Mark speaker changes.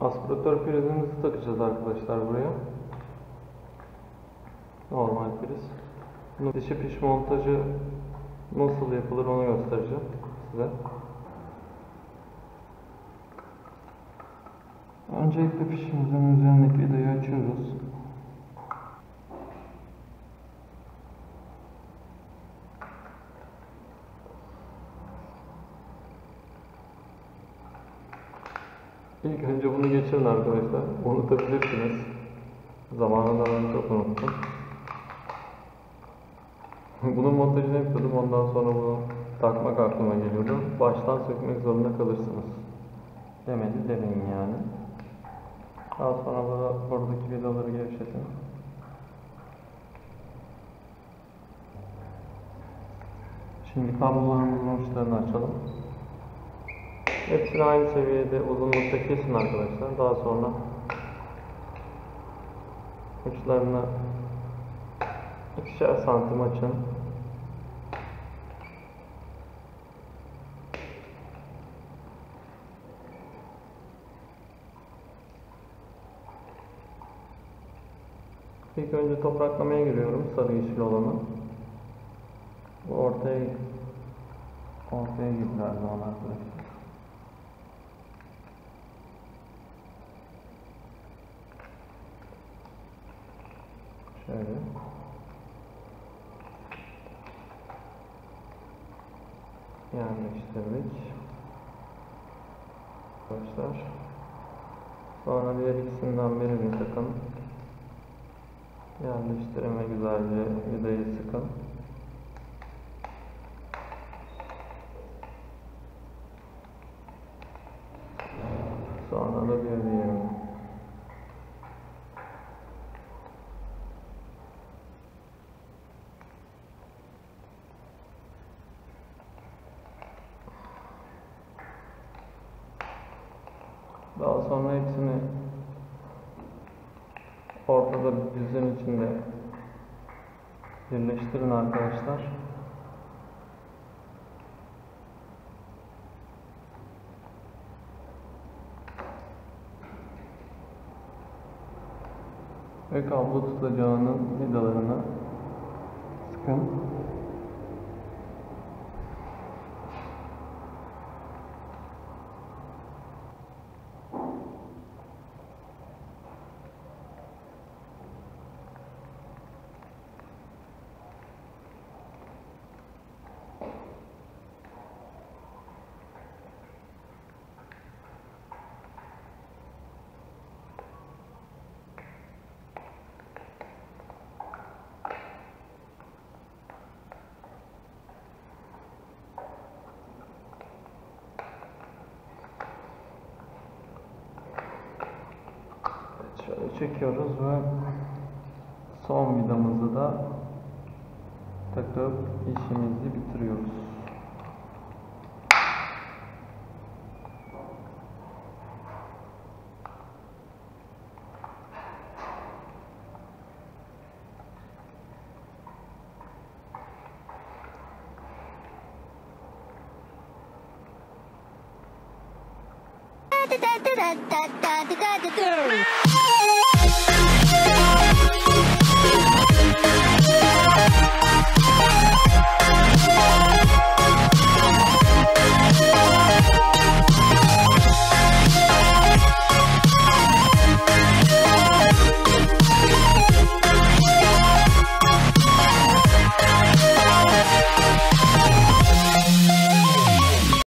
Speaker 1: Aspiratör prizimizi takacağız arkadaşlar buraya. Normal priz. Bunun dişi piş montajı nasıl yapılır onu göstereceğim size. Öncelikle pişimizin üzerindeki vidayı açıyoruz. İlk önce bunu geçirin arkadaşlar. Unutabilirsiniz. Zamanında ben çok unuttum. Bunun montajını yapıyordum. Ondan sonra bunu takmak aklıma geliyordu. Baştan sökmek zorunda kalırsınız. Demedi demeyin yani. Daha sonra burada, buradaki vidaları gevşetin. Şimdi kablolarımızın uçlarını açalım. Hepsini aynı seviyede uzunlukta kesin arkadaşlar. Daha sonra uçlarını ikişer santim açın. İlk önce topraklamaya giriyorum sarı yeşil olanı. Bu ortaya ortaya girdi her zaman arkadaşlar. Şöyle. Yerleştirdik. Arkadaşlar. Sonra diğer ikisinden birini takın. Yerleştirin ve güzelce vidayı sıkın. Sonra da bir diğerini. Daha sonra hepsini ortada bir düzen içinde birleştirin arkadaşlar. Ve kablo tutacağının vidalarını sıkın. Evet, şöyle çekiyoruz ve son vidamızı da takıp işimizi bitiriyoruz.
Speaker 2: da da da da da da da da